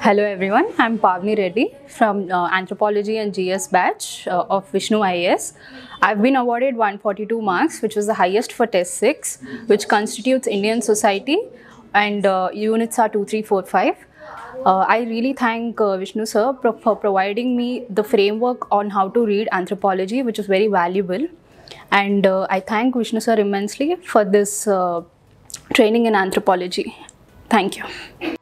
Hello everyone, I'm Pavni Reddy from uh, Anthropology and GS batch uh, of Vishnu IAS. I've been awarded 142 marks, which was the highest for Test 6, which constitutes Indian Society, and uh, units are 2, 3, 4, 5. Uh, I really thank uh, Vishnu sir pro- for providing me the framework on how to read anthropology, which is very valuable. And uh, I thank Vishnu sir immensely for this uh, training in anthropology. Thank you.